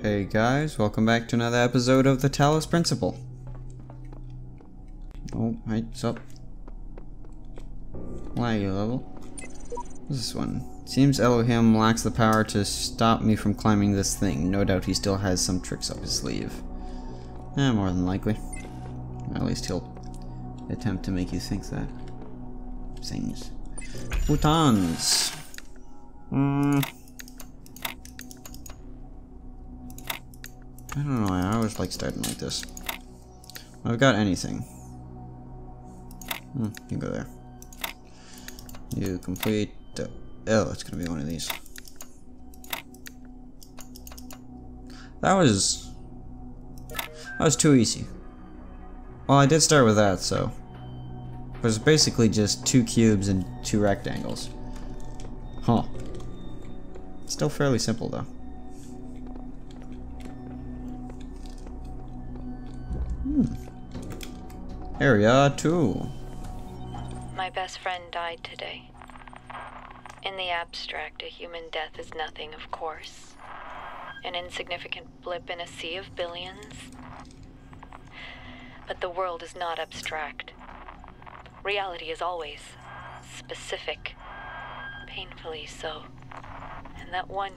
Hey guys, welcome back to another episode of the Talos Principle. Oh, right, what's up? Why you level? What's this one? Seems Elohim lacks the power to stop me from climbing this thing. No doubt he still has some tricks up his sleeve. Eh, more than likely. At least he'll attempt to make you think that. Things. Photons. Hmm. I don't know, I always like starting like this. I've got anything. Hmm, you can go there. You complete... Oh, it's gonna be one of these. That was... That was too easy. Well, I did start with that, so... It was basically just two cubes and two rectangles. Huh. Still fairly simple, though. Area 2. My best friend died today. In the abstract, a human death is nothing, of course. An insignificant blip in a sea of billions. But the world is not abstract. Reality is always specific, painfully so. And that one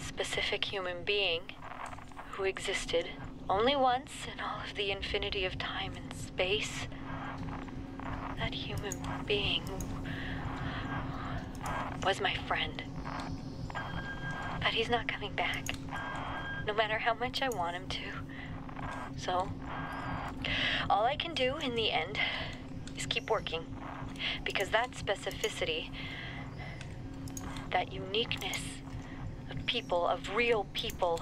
specific human being who existed only once in all of the infinity of time and space. That human being was my friend. But he's not coming back. No matter how much I want him to. So, all I can do in the end is keep working. Because that specificity, that uniqueness of people, of real people,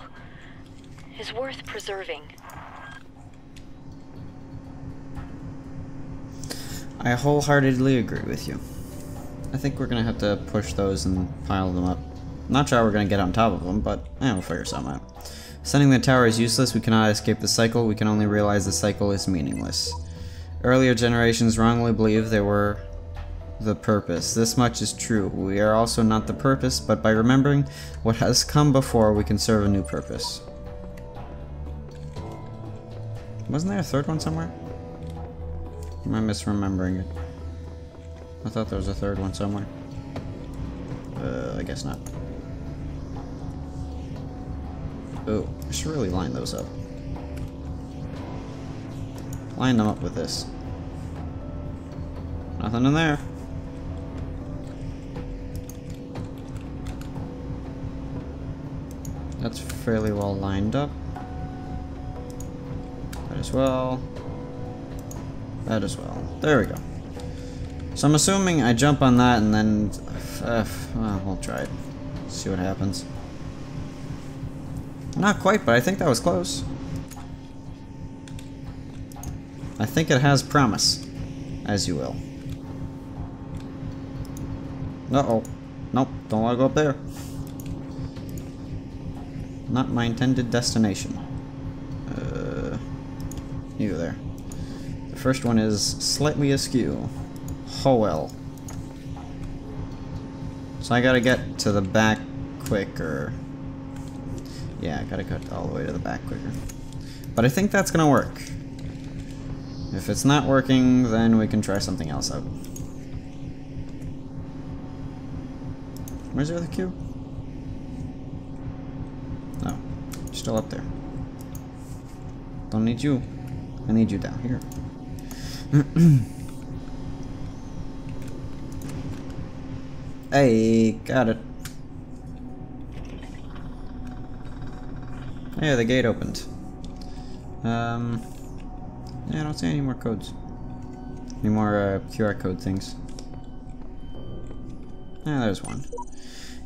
is worth preserving. I wholeheartedly agree with you. I think we're gonna have to push those and pile them up. Not sure how we're gonna get on top of them, but eh, we'll figure something out. Sending the tower is useless, we cannot escape the cycle, we can only realize the cycle is meaningless. Earlier generations wrongly believed they were the purpose. This much is true. We are also not the purpose, but by remembering what has come before, we can serve a new purpose. Wasn't there a third one somewhere? Am I misremembering it? I thought there was a third one somewhere. Uh, I guess not. Oh, I should really line those up. Line them up with this. Nothing in there. That's fairly well lined up. As well. That as well. There we go. So I'm assuming I jump on that and then... Uh, well, we'll try it. See what happens. Not quite, but I think that was close. I think it has promise. As you will. Uh-oh. Nope, don't want to go up there. Not my intended destination. There. The first one is slightly askew. Oh well. So I gotta get to the back quicker. Yeah, I gotta cut all the way to the back quicker. But I think that's gonna work. If it's not working, then we can try something else out. Where's the other cube? No. Still up there. Don't need you. I need you down here. hey, got it. Yeah, the gate opened. Um, yeah, I don't see any more codes. Any more uh, QR code things. Yeah, there's one.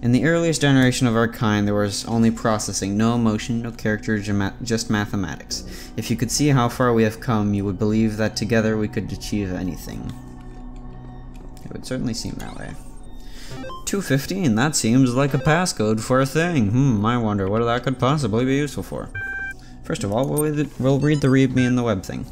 In the earliest generation of our kind, there was only processing, no emotion, no character, just mathematics. If you could see how far we have come, you would believe that together we could achieve anything. It would certainly seem that way. 215, that seems like a passcode for a thing. Hmm, I wonder what that could possibly be useful for. First of all, we'll read the, we'll read the readme in the web thing.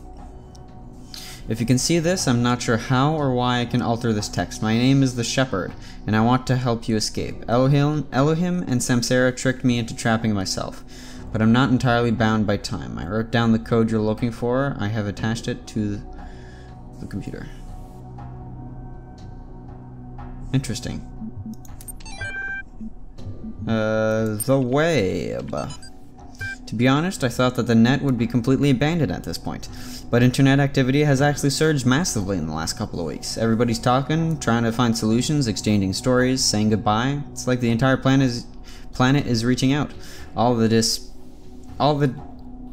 If you can see this, I'm not sure how or why I can alter this text. My name is the Shepherd, and I want to help you escape. Elohim, Elohim and Samsara tricked me into trapping myself, but I'm not entirely bound by time. I wrote down the code you're looking for. I have attached it to the computer. Interesting. Uh, the web. To be honest, I thought that the net would be completely abandoned at this point. But internet activity has actually surged massively in the last couple of weeks. Everybody's talking, trying to find solutions, exchanging stories, saying goodbye. It's like the entire planet is, planet is reaching out. All the dis all the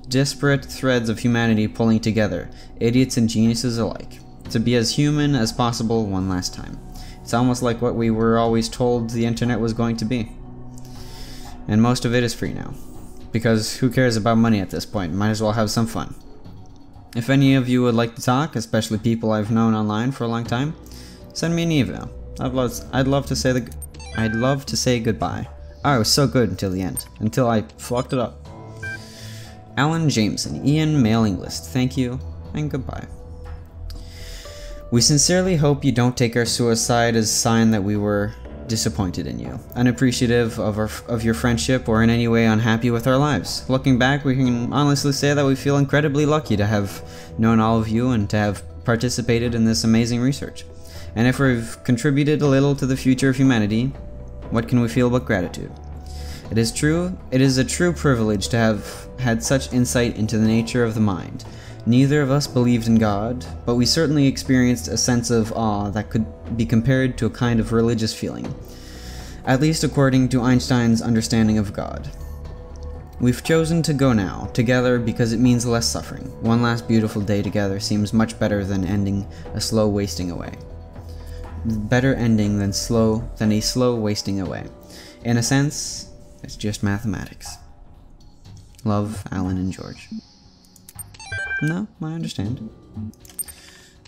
disparate threads of humanity pulling together, idiots and geniuses alike, to be as human as possible one last time. It's almost like what we were always told the internet was going to be. And most of it is free now. Because who cares about money at this point? Might as well have some fun. If any of you would like to talk, especially people I've known online for a long time, send me an email. I'd love, I'd love to say the, I'd love to say goodbye. Oh, it was so good until the end, until I fucked it up. Alan Jameson, Ian mailing list. Thank you and goodbye. We sincerely hope you don't take our suicide as a sign that we were disappointed in you, unappreciative of, our, of your friendship, or in any way unhappy with our lives. Looking back, we can honestly say that we feel incredibly lucky to have known all of you and to have participated in this amazing research. And if we've contributed a little to the future of humanity, what can we feel but gratitude? It is true, it is a true privilege to have had such insight into the nature of the mind. Neither of us believed in God, but we certainly experienced a sense of awe that could be compared to a kind of religious feeling, at least according to Einstein's understanding of God. We've chosen to go now, together, because it means less suffering. One last beautiful day together seems much better than ending a slow wasting away. Better ending than slow than a slow wasting away. In a sense, it's just mathematics. Love, Alan and George. No, I understand.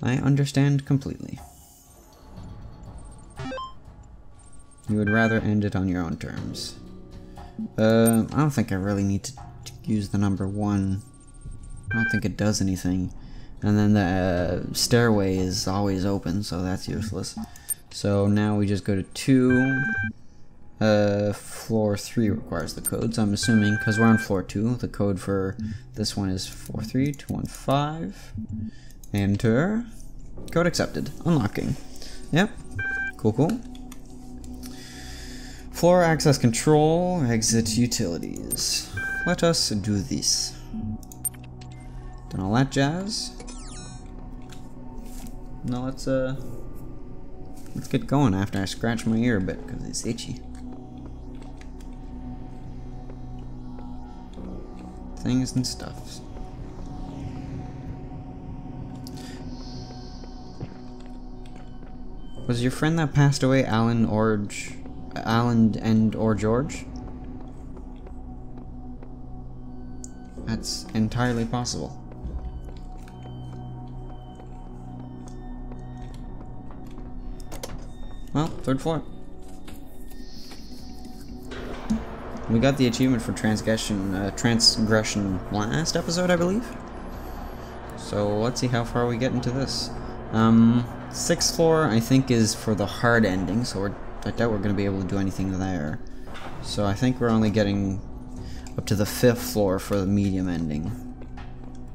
I understand completely. You would rather end it on your own terms. Uh, I don't think I really need to, use the number one. I don't think it does anything. And then the uh, stairway is always open, so that's useless. So now we just go to 2. Uh, floor 3 requires the codes, I'm assuming, because we're on floor 2. The code for this one is 43215. Enter. Code accepted. Unlocking. Yep. Cool, cool. Floor access control, exit utilities. Let us do this. Done all that jazz. Now let's, uh, let's get going after I scratch my ear a bit, because it's itchy. Things and stuff. Was your friend that passed away Alan or Alan and or George? That's entirely possible. Well, third floor. We got the achievement for transgression, uh, transgression last episode, I believe. So let's see how far we get into this. Um, sixth floor, I think, is for the hard ending, so we're, I doubt we're going to be able to do anything there. So I think we're only getting up to the fifth floor for the medium ending.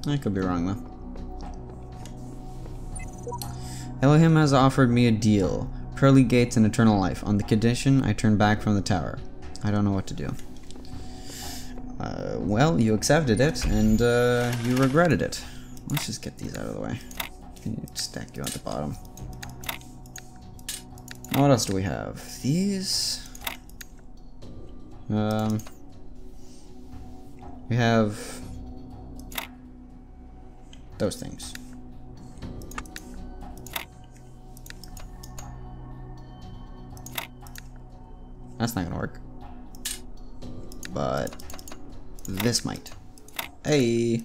I could be wrong, though. Elohim has offered me a deal. Pearly gates and eternal life, on the condition I turn back from the tower. I don't know what to do. Uh, well, you accepted it, and uh, you regretted it. Let's just get these out of the way. Stack you at the bottom. What else do we have? These... Um... We have... Those things. That's not gonna work but this might. Hey!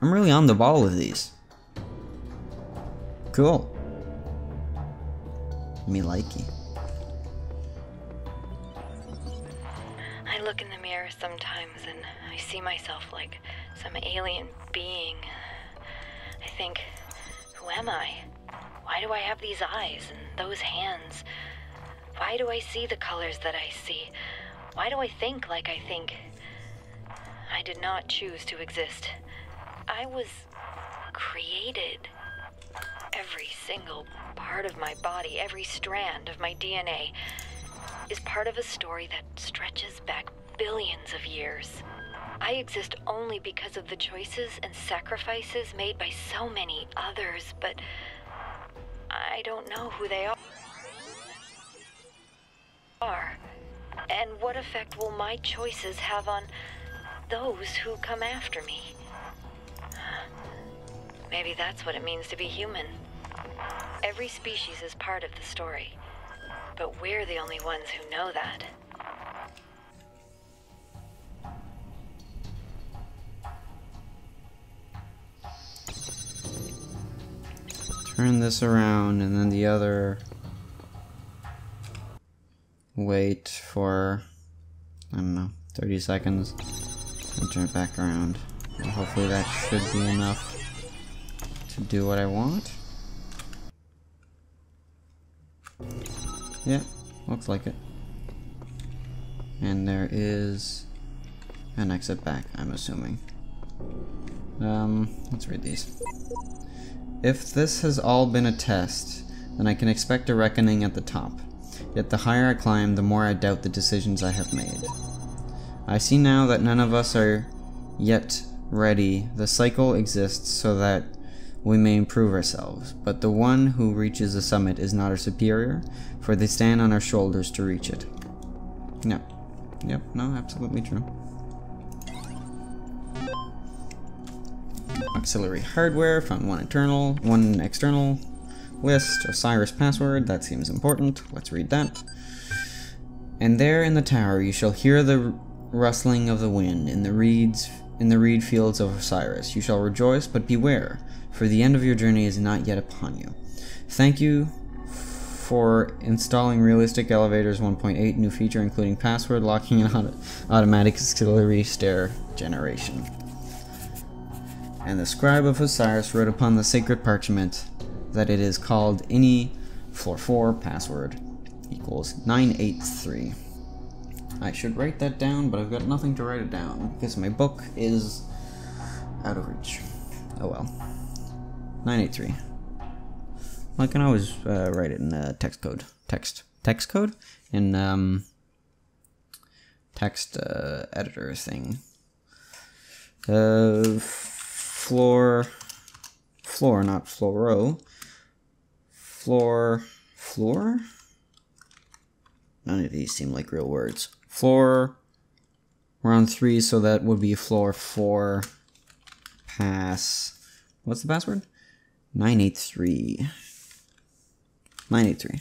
I'm really on the ball with these. Cool. Me likey. I look in the mirror sometimes and I see myself like some alien being. I think, who am I? Why do I have these eyes and those hands? Why do I see the colors that I see? Why do I think like I think? I did not choose to exist. I was created. Every single part of my body, every strand of my DNA, is part of a story that stretches back billions of years. I exist only because of the choices and sacrifices made by so many others, but I don't know who they are. And what effect will my choices have on those who come after me? Maybe that's what it means to be human. Every species is part of the story, but we're the only ones who know that. Turn this around and then the other. Wait for, I don't know, 30 seconds. And turn it back around. And hopefully that should be enough to do what I want. Yeah, looks like it. And there is an exit back, I'm assuming. Um, let's read these. If this has all been a test, then I can expect a reckoning at the top. Yet the higher I climb, the more I doubt the decisions I have made. I see now that none of us are yet ready. The cycle exists so that we may improve ourselves, but the one who reaches the summit is not our superior, for they stand on our shoulders to reach it. No. Yep, no, absolutely true. Auxiliary hardware, found one internal, one external. List, Osiris password, that seems important. Let's read that. And there in the tower you shall hear the rustling of the wind in the reeds in the reed fields of Osiris. You shall rejoice, but beware, for the end of your journey is not yet upon you. Thank you for installing Realistic Elevators 1.8 new feature including password locking and auto automatic auxiliary stair generation. And the scribe of Osiris wrote upon the sacred parchment that it is called any floor 4 password equals 983. I should write that down, but I've got nothing to write it down because my book is out of reach. Oh well. 983. Well, I can always uh, write it in uh, text code. Text. Text code? In, um, text uh, editor thing. Uh, floor. Floor, not fluoro. Floor. Floor? None of these seem like real words. Floor. We're on three, so that would be floor four. Pass. What's the password? 983. 983.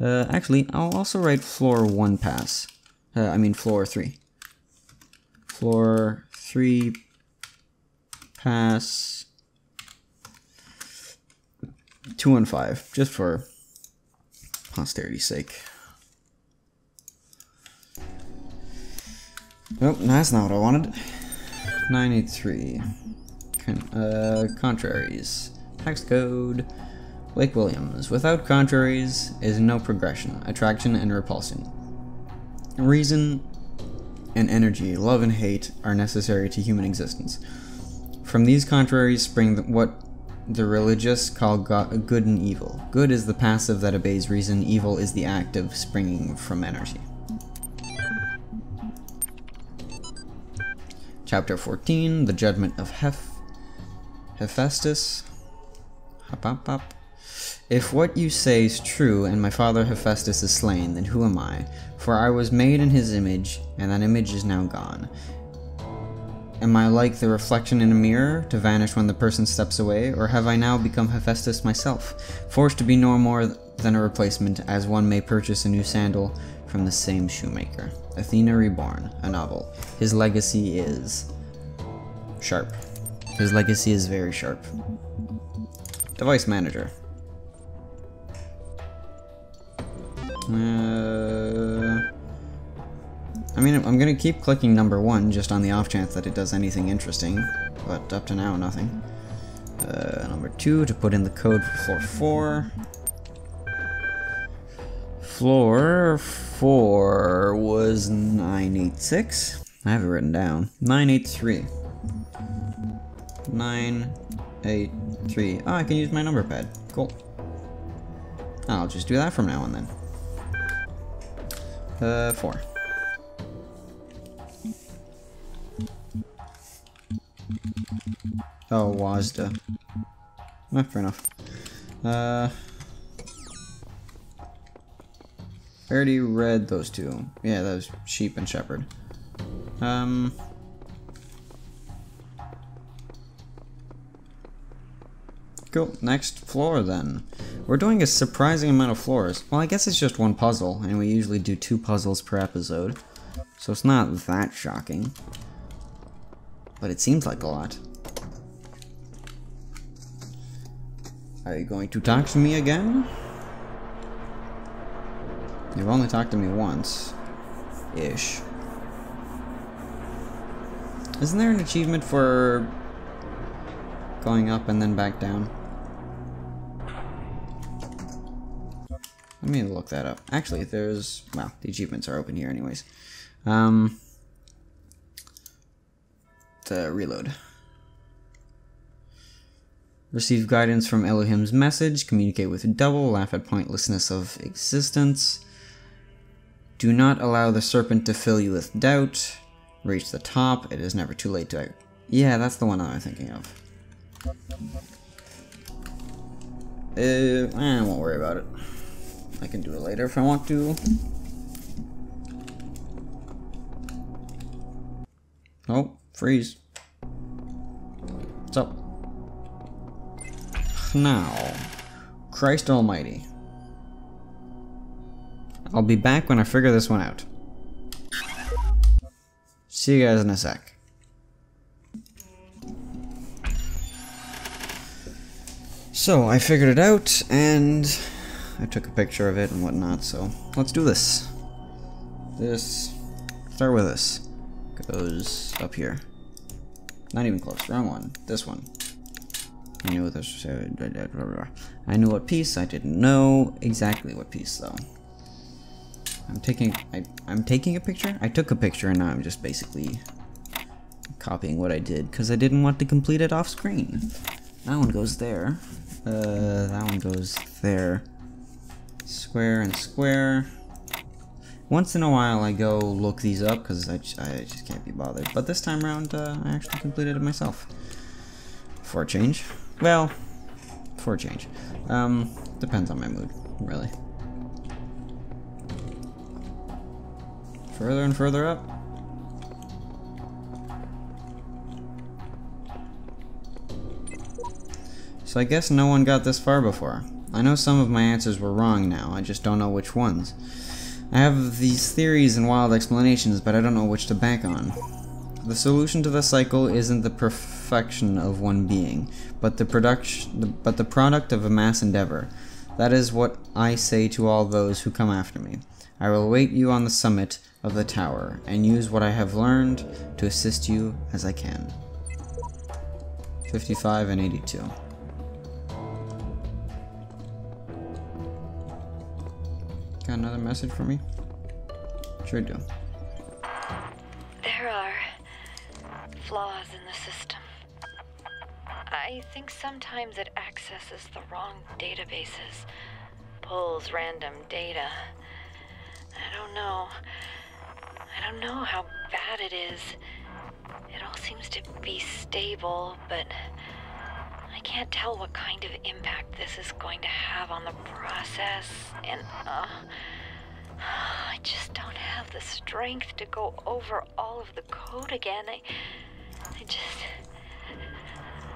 Uh, actually, I'll also write floor one pass. Uh, I mean floor three. Floor three pass two and five, just for posterity's sake. Nope, that's not what I wanted. 983. Con uh, contraries. Text code. Blake Williams. Without contraries is no progression, attraction and repulsion. Reason and energy, love and hate are necessary to human existence. From these contraries spring what the religious call God, good and evil. Good is the passive that obeys reason, evil is the active springing from energy. Chapter 14, The Judgment of Heph Hephaestus. Hop, hop, hop. If what you say is true, and my father Hephaestus is slain, then who am I? For I was made in his image, and that image is now gone. Am I like the reflection in a mirror, to vanish when the person steps away, or have I now become Hephaestus myself, forced to be no more than a replacement, as one may purchase a new sandal from the same shoemaker? Athena Reborn, a novel. His legacy is sharp. His legacy is very sharp. Device Manager. Uh, I mean, I'm gonna keep clicking number one just on the off chance that it does anything interesting, but up to now, nothing. Uh, number two to put in the code for floor four. Floor four was 986. I have it written down. 983. 983. Oh, I can use my number pad. Cool. I'll just do that from now on then. Uh, four. Oh, WASDA. Eh, fair enough. Uh... I already read those two. Yeah, those sheep and shepherd. Um... Cool. Next floor, then. We're doing a surprising amount of floors. Well, I guess it's just one puzzle, and we usually do two puzzles per episode. So it's not that shocking. But it seems like a lot. Are you going to talk to me again? You've only talked to me once. Ish. Isn't there an achievement for going up and then back down? Let me look that up. Actually, there's... Well, the achievements are open here anyways. Um... Reload. Receive guidance from Elohim's message. Communicate with double. Laugh at pointlessness of existence. Do not allow the serpent to fill you with doubt. Reach the top. It is never too late to... Yeah, that's the one I'm thinking of. Uh, I won't worry about it. I can do it later if I want to. Oh, freeze. What's up? Now, Christ almighty. I'll be back when I figure this one out. See you guys in a sec. So, I figured it out, and I took a picture of it and whatnot, so let's do this. This, start with this, goes up here. Not even close, wrong one, this one. I knew this was, I knew what piece, I didn't know exactly what piece though. I'm taking I, I'm taking a picture? I took a picture and now I'm just basically copying what I did because I didn't want to complete it off screen. That one goes there. Uh, that one goes there. Square and square. Once in a while I go look these up because I, I just can't be bothered. But this time around uh, I actually completed it myself. For a change. Well, for a change. Um, depends on my mood, really. Further and further up. So I guess no one got this far before. I know some of my answers were wrong now, I just don't know which ones. I have these theories and wild explanations, but I don't know which to bank on. The solution to the cycle isn't the perfection of one being, but the production, but the product of a mass endeavor. That is what I say to all those who come after me. I will await you on the summit of the tower, and use what I have learned to assist you as I can. 55 and 82. Message for me? Sure do. There are flaws in the system. I think sometimes it accesses the wrong databases, pulls random data. I don't know. I don't know how bad it is. It all seems to be stable, but I can't tell what kind of impact this is going to have on the process, and uh, I just don't have the strength to go over all of the code again. I, I just,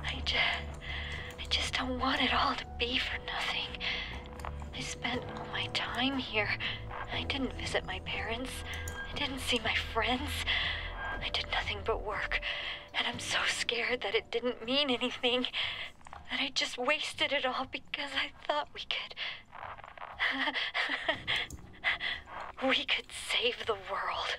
I just, I just don't want it all to be for nothing. I spent all my time here. I didn't visit my parents. I didn't see my friends. I did nothing but work, and I'm so scared that it didn't mean anything. That I just wasted it all because I thought we could. We could save the world.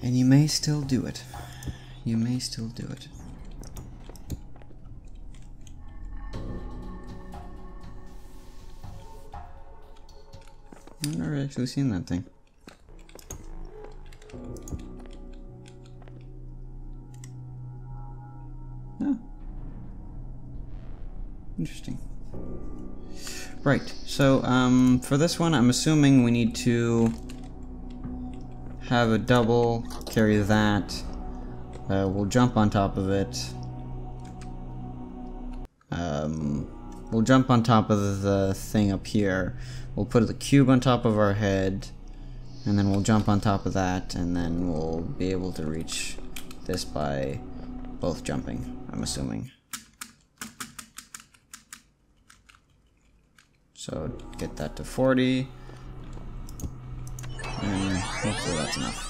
And you may still do it. You may still do it. I've never actually seen that thing. Huh. Interesting. Right, so um, for this one, I'm assuming we need to have a double, carry that. Uh, we'll jump on top of it. Um, we'll jump on top of the thing up here. We'll put the cube on top of our head, and then we'll jump on top of that, and then we'll be able to reach this by both jumping, I'm assuming. So get that to 40. And hopefully that's enough.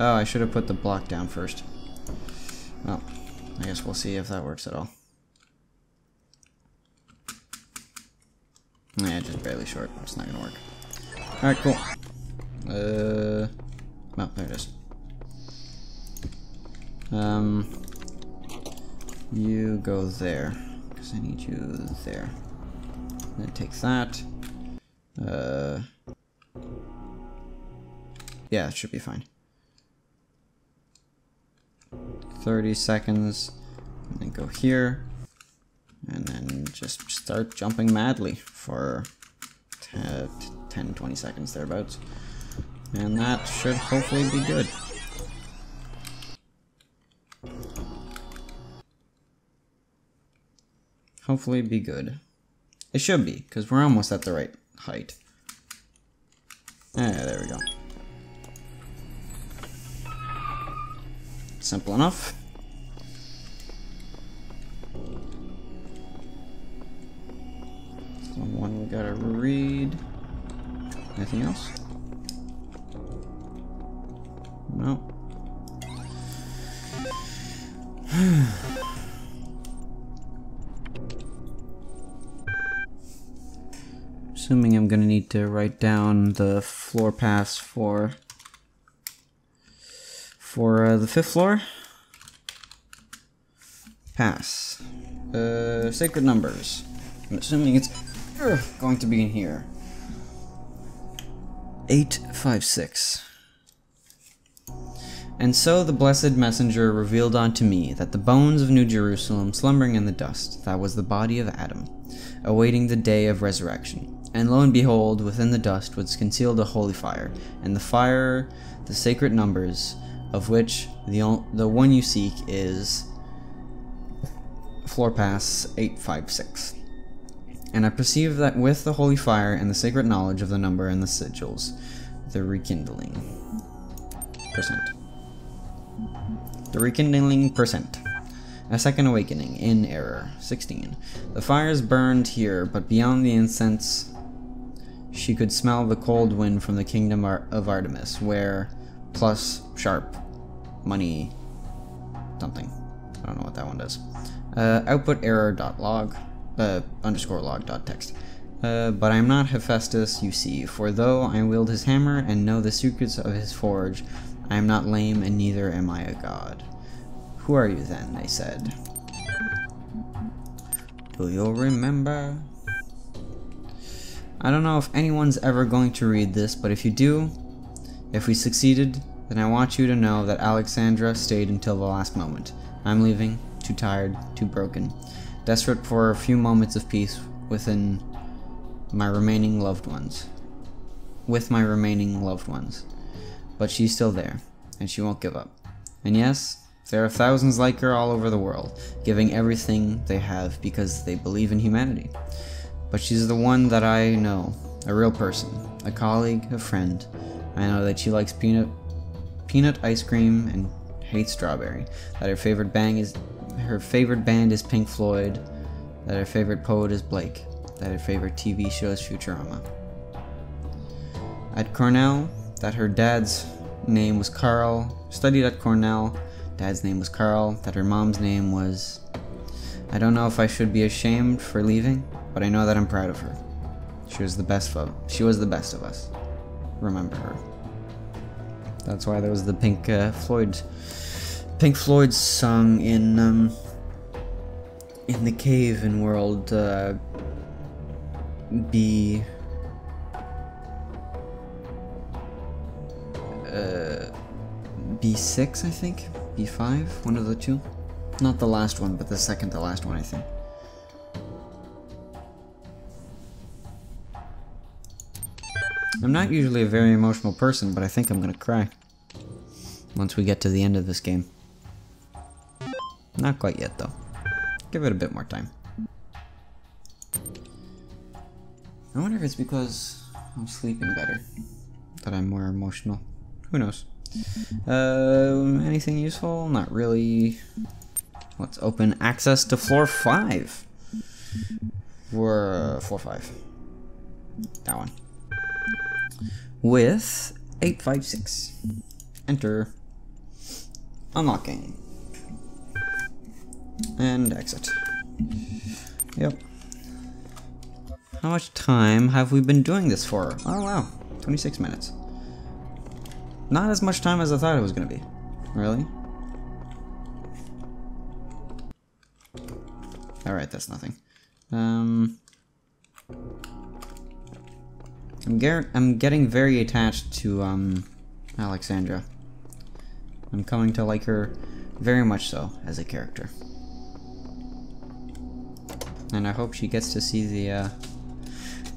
Oh, I should have put the block down first. Well, I guess we'll see if that works at all. Yeah, just barely short. It's not gonna work. Alright, cool. Uh, well, there it is. Um, you go there, because I need you there. Then take that. Uh, yeah, it should be fine. 30 seconds, and then go here, and then just start jumping madly for 10, 10 20 seconds thereabouts. And that should hopefully be good. Hopefully be good. It should be, because we're almost at the right height. Yeah, there we go. Simple enough. one we gotta read. Anything else? No. Assuming I'm gonna need to write down the floor pass for for uh, the fifth floor. Pass. Uh, sacred numbers. I'm assuming it's uh, going to be in here. 856. And so the blessed messenger revealed unto me that the bones of New Jerusalem slumbering in the dust, that was the body of Adam, awaiting the day of resurrection. And lo and behold, within the dust was concealed a holy fire, and the fire, the sacred numbers, of which the, the one you seek is floor pass 856. And I perceive that with the holy fire and the sacred knowledge of the number and the sigils, the rekindling percent. The rekindling percent. A second awakening, in error, 16. The fires burned here, but beyond the incense she could smell the cold wind from the kingdom of Artemis, where plus sharp money something. I don't know what that one does. Uh, output error dot log uh, underscore log dot text. Uh, but I am not Hephaestus, you see, for though I wield his hammer and know the secrets of his forge, I am not lame and neither am I a god. Who are you then? They said. Do you remember? I don't know if anyone's ever going to read this, but if you do, if we succeeded, then I want you to know that Alexandra stayed until the last moment. I'm leaving, too tired, too broken, desperate for a few moments of peace within my remaining loved ones. With my remaining loved ones. But she's still there, and she won't give up. And yes, there are thousands like her all over the world, giving everything they have because they believe in humanity. But she's the one that I know, a real person, a colleague, a friend. I know that she likes peanut peanut ice cream and hates strawberry. That her favorite band is her favorite band is Pink Floyd. That her favorite poet is Blake. That her favorite TV show is Futurama. At Cornell, that her dad's name was Carl. Studied at Cornell. Dad's name was Carl. That her mom's name was. I don't know if I should be ashamed for leaving but I know that I'm proud of her. She was the best of she was the best of us. Remember her. That's why there was the Pink uh, Floyd, Pink Floyd song in um, in the cave in World uh, B. Uh, B6, I think? B5? One of the two? Not the last one, but the second to last one, I think. I'm not usually a very emotional person, but I think I'm gonna cry. Once we get to the end of this game. Not quite yet, though. Give it a bit more time. I wonder if it's because I'm sleeping better. That I'm more emotional. Who knows? Uh, anything useful? Not really. Let's open access to floor 5. We're uh, floor 5. That one. With 856. Enter. Unlocking. And exit. Yep. How much time have we been doing this for? Oh wow, 26 minutes. Not as much time as I thought it was gonna be. Really? Alright, that's nothing. Um... I'm, I'm getting very attached to, um, Alexandra. I'm coming to like her very much so as a character. And I hope she gets to see the, uh,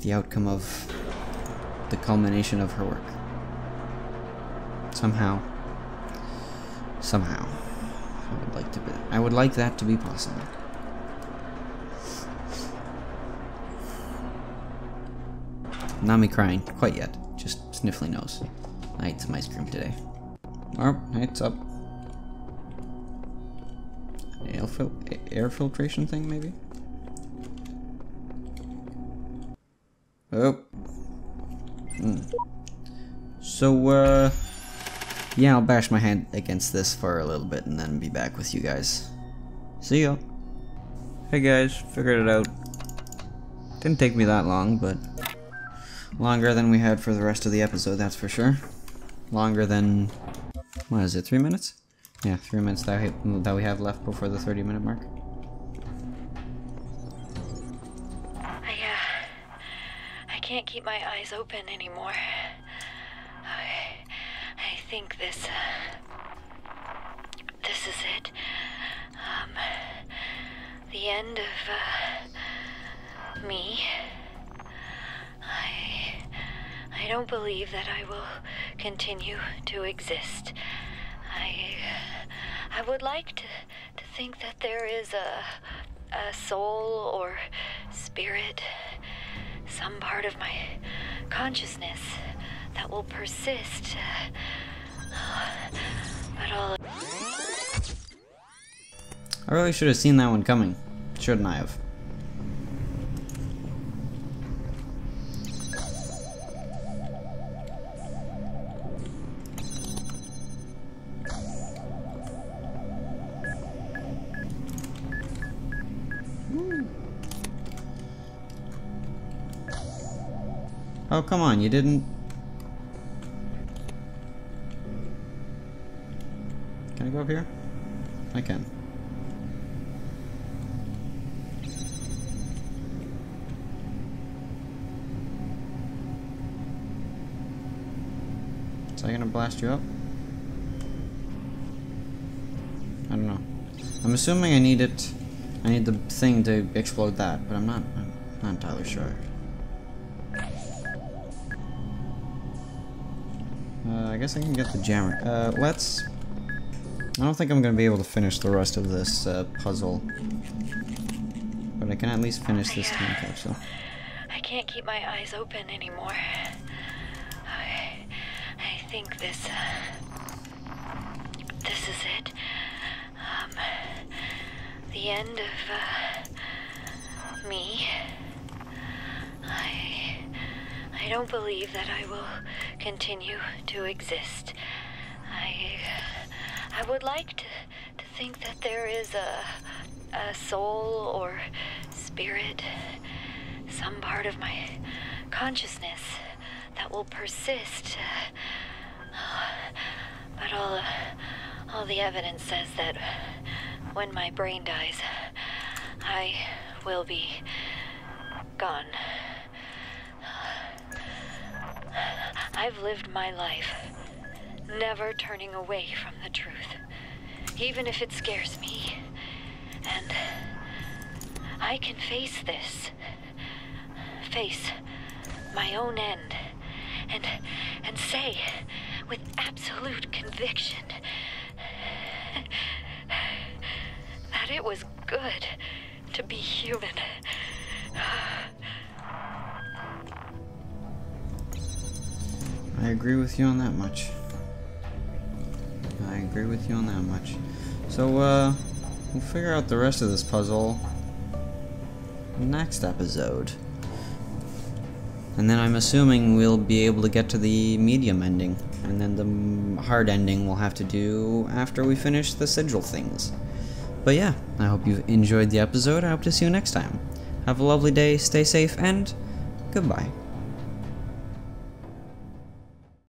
the outcome of the culmination of her work. Somehow. Somehow. I would like to be, I would like that to be possible. Not me crying, quite yet. Just sniffly nose. I ate some ice cream today. Oh, it's up. Air, fil air filtration thing, maybe? Oh. Mm. So, uh... Yeah, I'll bash my head against this for a little bit and then be back with you guys. See ya! Hey guys, figured it out. Didn't take me that long, but... Longer than we had for the rest of the episode, that's for sure. Longer than... What is it, three minutes? Yeah, three minutes that we, that we have left before the 30 minute mark. I, uh, I can't keep my eyes open anymore. I, I think this, uh, this is it. Um, the end of, uh, me. I, I don't believe that I will continue to exist. I, I would like to, to think that there is a, a soul or spirit, some part of my consciousness that will persist. But all. I really should have seen that one coming. Shouldn't I have? Oh, come on, you didn't... Can I go up here? I can. Is that gonna blast you up? I don't know. I'm assuming I need it... I need the thing to explode that, but I'm not... I'm not entirely sure. I guess I can get the jammer. Uh, let's... I don't think I'm going to be able to finish the rest of this uh, puzzle. But I can at least finish this time capsule. I can't keep my eyes open anymore. I, I think this, uh, this is it. Um, the end of, uh, me. I, I don't believe that I will continue to exist. I, I would like to, to think that there is a, a soul or spirit, some part of my consciousness that will persist. But all, uh, all the evidence says that when my brain dies, I will be gone. I've lived my life, never turning away from the truth, even if it scares me. And I can face this. Face my own end. And and say with absolute conviction that it was good to be human. I agree with you on that much. I agree with you on that much. So, uh, we'll figure out the rest of this puzzle next episode. And then I'm assuming we'll be able to get to the medium ending. And then the hard ending we'll have to do after we finish the sigil things. But yeah, I hope you've enjoyed the episode. I hope to see you next time. Have a lovely day, stay safe, and goodbye.